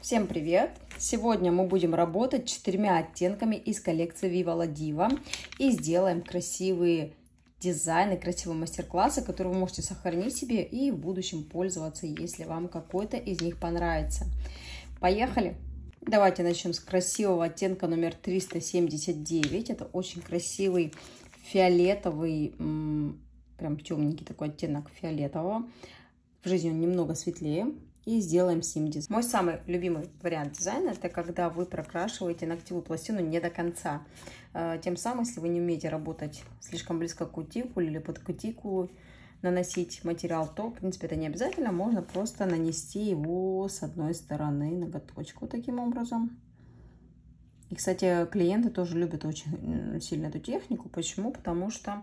Всем привет! Сегодня мы будем работать четырьмя оттенками из коллекции Viva La Diva и сделаем красивые дизайны, красивые мастер-классы, которые вы можете сохранить себе и в будущем пользоваться, если вам какой-то из них понравится. Поехали! Давайте начнем с красивого оттенка номер 379. Это очень красивый фиолетовый, прям темненький такой оттенок фиолетового. В жизни он немного светлее и сделаем с ним дизайн. Мой самый любимый вариант дизайна это когда вы прокрашиваете ногтевую пластину не до конца. Э, тем самым, если вы не умеете работать слишком близко к кутикуле или под кутикулу, наносить материал, то, в принципе, это не обязательно. Можно просто нанести его с одной стороны ноготочку таким образом. И, кстати, клиенты тоже любят очень сильно эту технику. Почему? Потому что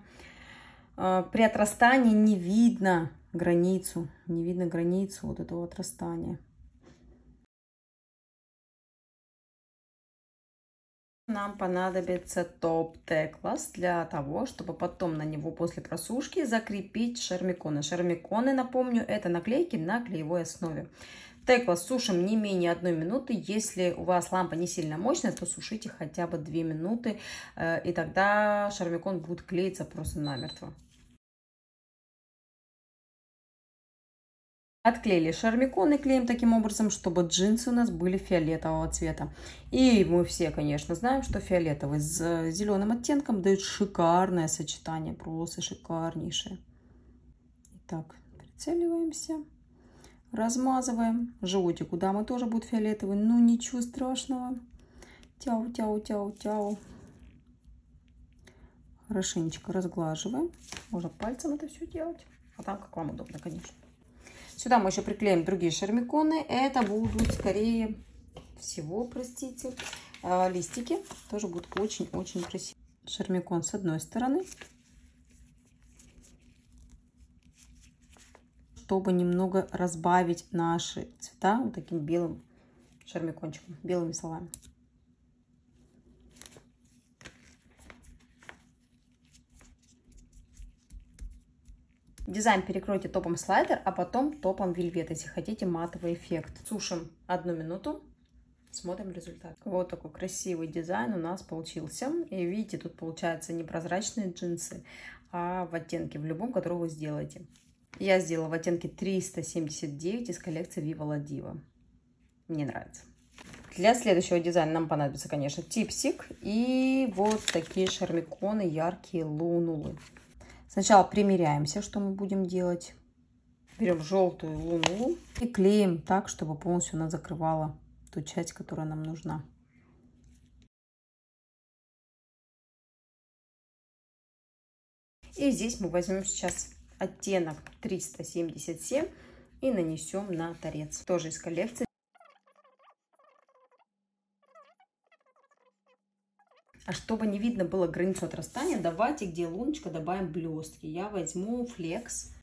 э, при отрастании не видно границу, не видно границу вот этого отрастания. Нам понадобится топ теклас для того, чтобы потом на него после просушки закрепить шармиконы. Шармиконы, напомню, это наклейки на клеевой основе. Теклас сушим не менее одной минуты. Если у вас лампа не сильно мощная, то сушите хотя бы 2 минуты, э, и тогда шармикон будет клеиться просто намертво. Отклеили шармикон и клеим таким образом, чтобы джинсы у нас были фиолетового цвета. И мы все, конечно, знаем, что фиолетовый с зеленым оттенком дают шикарное сочетание, просто шикарнейшее. Итак, прицеливаемся, размазываем. Животик, куда мы тоже будет фиолетовый, ну ничего страшного. Тяу, тяу, тяу, тяу. Хорошенечко разглаживаем. Можно пальцем это все делать, а там как вам удобно, конечно. Сюда мы еще приклеим другие шармиконы. Это будут скорее всего, простите, а, листики. Тоже будут очень-очень красивые. Шармикон с одной стороны. Чтобы немного разбавить наши цвета вот таким белым шармикончиком, белыми словами. Дизайн перекройте топом слайдер, а потом топом вельвет, если хотите матовый эффект. Сушим одну минуту, смотрим результат. Вот такой красивый дизайн у нас получился. И видите, тут получается не прозрачные джинсы, а в оттенке, в любом, который вы сделаете. Я сделала в оттенке 379 из коллекции Viva La Diva. Мне нравится. Для следующего дизайна нам понадобится, конечно, типсик и вот такие шармиконы, яркие лунулы. Сначала примеряемся, что мы будем делать. Берем желтую луну и клеим так, чтобы полностью она закрывала ту часть, которая нам нужна. И здесь мы возьмем сейчас оттенок 377 и нанесем на торец. Тоже из коллекции. А чтобы не видно было границу отрастания, давайте, где луночка, добавим блестки. Я возьму флекс.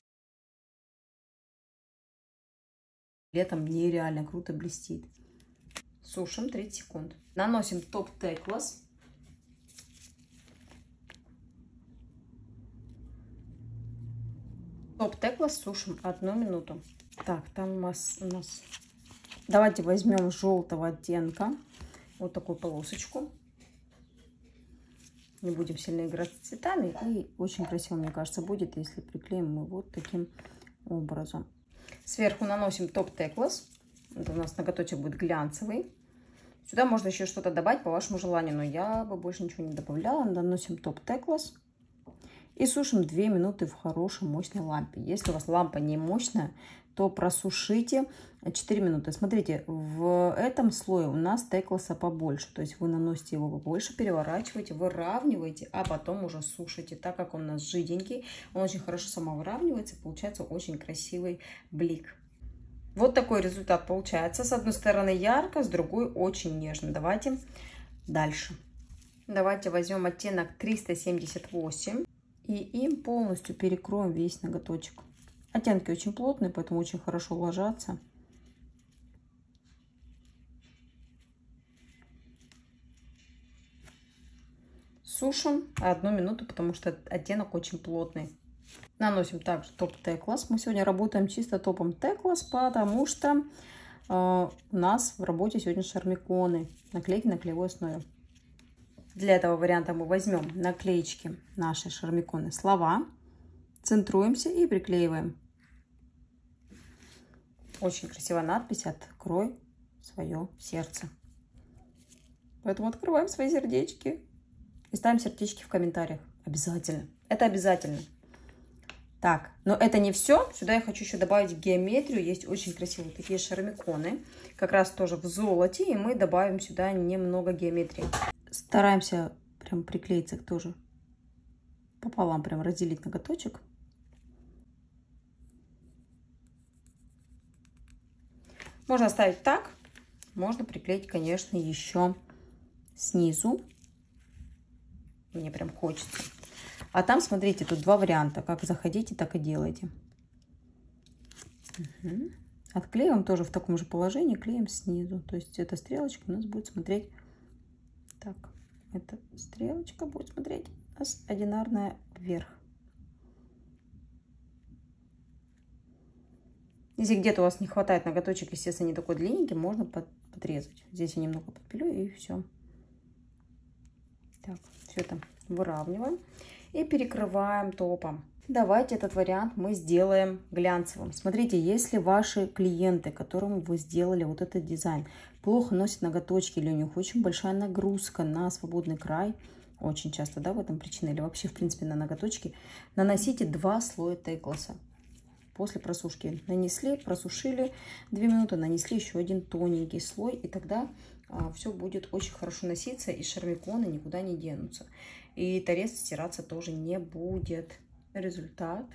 Летом нереально круто блестит. Сушим 30 секунд. Наносим топ теклас. Топ теклас сушим одну минуту. Так, там у нас, у нас... Давайте возьмем желтого оттенка. Вот такую полосочку не будем сильно играть с цветами. И очень красиво, мне кажется, будет, если приклеим мы вот таким образом. Сверху наносим топ теклас. Это у нас ноготочек будет глянцевый. Сюда можно еще что-то добавить по вашему желанию, но я бы больше ничего не добавляла. Наносим топ теклас. И сушим 2 минуты в хорошей мощной лампе. Если у вас лампа не мощная, то просушите 4 минуты. Смотрите, в этом слое у нас текласа побольше. То есть вы наносите его побольше, переворачиваете, выравниваете, а потом уже сушите. Так как он у нас жиденький, он очень хорошо самовыравнивается. Получается очень красивый блик. Вот такой результат получается. С одной стороны ярко, с другой очень нежно. Давайте дальше. Давайте возьмем оттенок 378 и им полностью перекроем весь ноготочек. Оттенки очень плотные, поэтому очень хорошо ложатся. Сушим одну минуту, потому что оттенок очень плотный. Наносим также топ Теклас. Мы сегодня работаем чисто топом Теклас, потому что у нас в работе сегодня шармиконы, наклейки на клеевой основе. Для этого варианта мы возьмем наклеечки нашей шармиконы слова, центруемся и приклеиваем. Очень красивая надпись «Открой свое сердце». Поэтому открываем свои сердечки и ставим сердечки в комментариях. Обязательно. Это обязательно. Так, но это не все. Сюда я хочу еще добавить геометрию. Есть очень красивые такие шармиконы. Как раз тоже в золоте. И мы добавим сюда немного геометрии. Стараемся прям приклеиться тоже пополам, прям разделить ноготочек. Можно оставить так. Можно приклеить, конечно, еще снизу. Мне прям хочется. А там, смотрите, тут два варианта. Как заходите, так и делайте. Угу. Отклеиваем тоже в таком же положении, клеим снизу. То есть эта стрелочка у нас будет смотреть так. Эта стрелочка будет смотреть у нас одинарная вверх. Если где-то у вас не хватает ноготочек, естественно, не такой длинненький, можно подрезать. Здесь я немного подпилю и все. Так, все это выравниваем и перекрываем топом. Давайте этот вариант мы сделаем глянцевым. Смотрите, если ваши клиенты, которым вы сделали вот этот дизайн, плохо носят ноготочки или у них очень большая нагрузка на свободный край, очень часто, да, в этом причина, или вообще, в принципе, на ноготочки, наносите два слоя тейклоса. После просушки нанесли, просушили 2 минуты, нанесли еще один тоненький слой, и тогда а, все будет очень хорошо носиться, и шармиконы никуда не денутся. И торец стираться тоже не будет. Результат,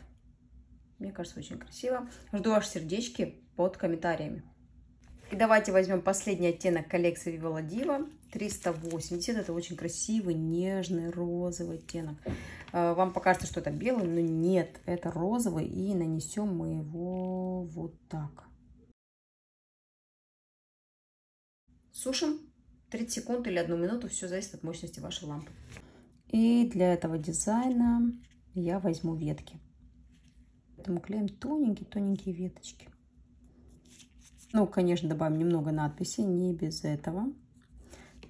мне кажется, очень красиво. Жду ваши сердечки под комментариями. И давайте возьмем последний оттенок коллекции Viva La Diva 380. Это очень красивый, нежный, розовый оттенок. А, вам покажется, что это белый, но нет, это розовый. И нанесем мы его вот так. Сушим 30 секунд или 1 минуту, все зависит от мощности вашей лампы. И для этого дизайна я возьму ветки. Поэтому клеим тоненькие-тоненькие веточки. Ну, конечно, добавим немного надписи, не без этого.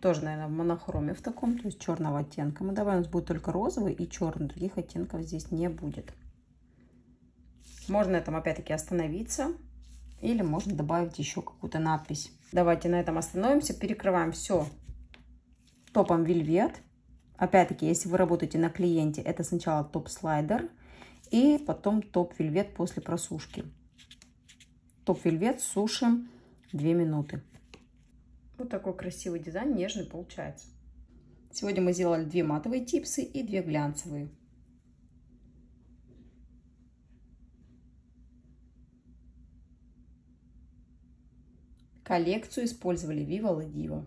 Тоже, наверное, в монохроме в таком, то есть черного оттенка. Мы добавим, у нас будет только розовый и черный, других оттенков здесь не будет. Можно на этом опять-таки остановиться. Или можно добавить еще какую-то надпись. Давайте на этом остановимся. Перекрываем все топом вельвет. Опять-таки, если вы работаете на клиенте, это сначала топ-слайдер и потом топ-вельвет после просушки. Топ-вельвет сушим 2 минуты. Вот такой красивый дизайн, нежный получается. Сегодня мы сделали две матовые типсы и две глянцевые. Коллекцию использовали Viva La Diva.